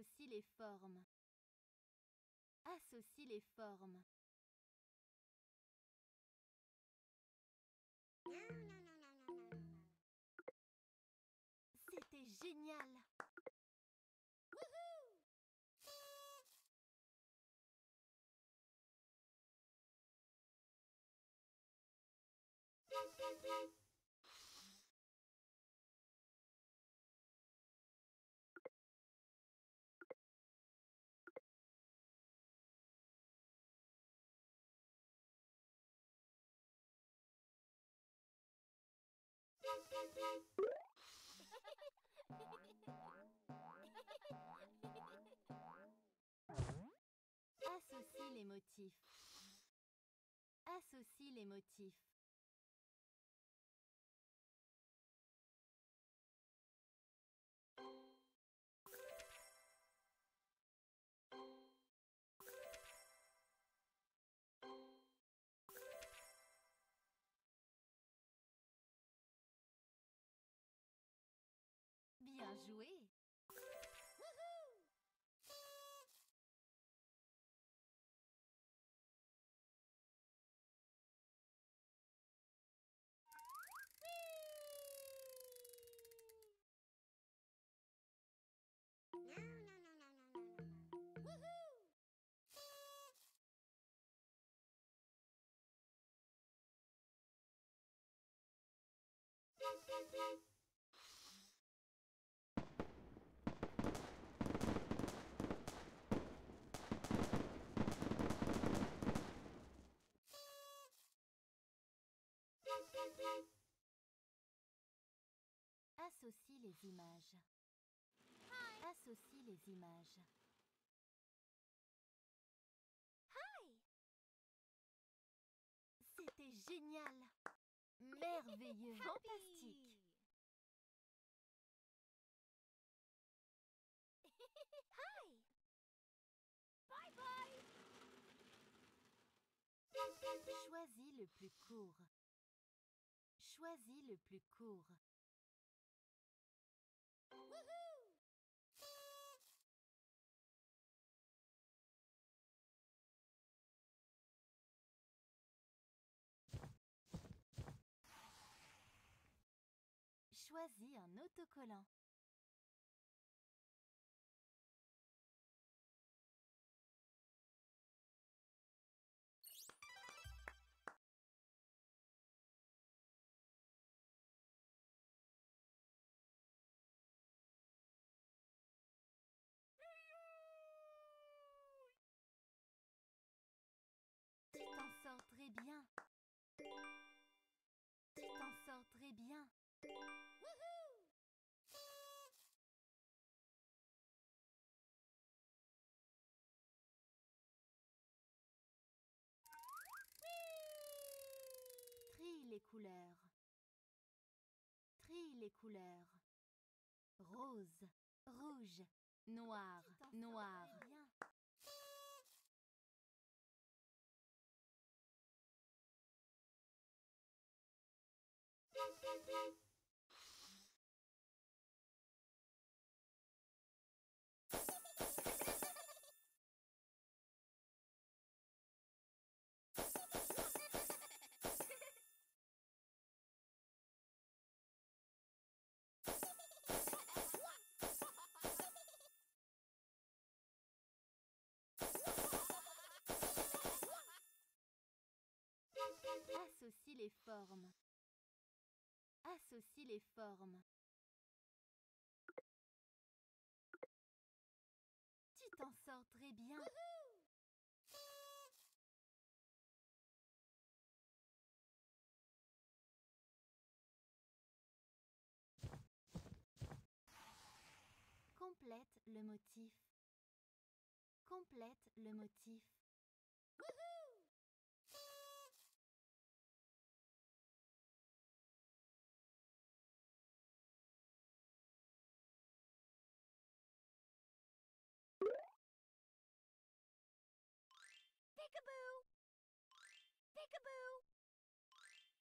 Associe les formes. Associe les formes. C'était génial. Associe les motifs. Associe les motifs. Joué. Associe les images. Associe les images. C'était génial. Merveilleux. Fantastique. Choisis le plus court. Choisis le plus court. Choisis un autocollant. Tu t'en sors très bien. Tu t'en sors très bien. Les couleurs. Trie les couleurs. Rose, rouge, noir, noir. Associe les formes. Associe les formes. Tu t'en sors très bien. Complète le motif. Complète le motif.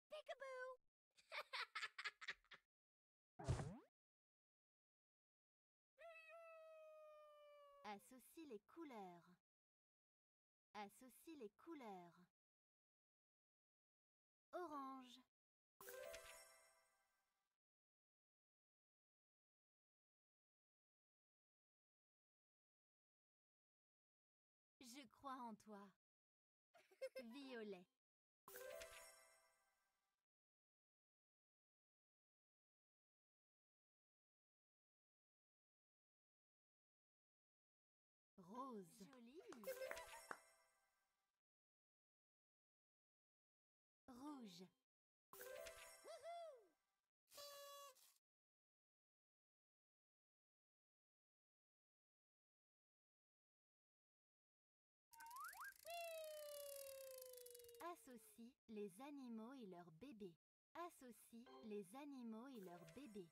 Peekaboo! Associe les couleurs. Associe les couleurs. Orange. Je crois en toi. Violet. Rose. Associe les animaux et leurs bébés. Associe les animaux et leurs bébés.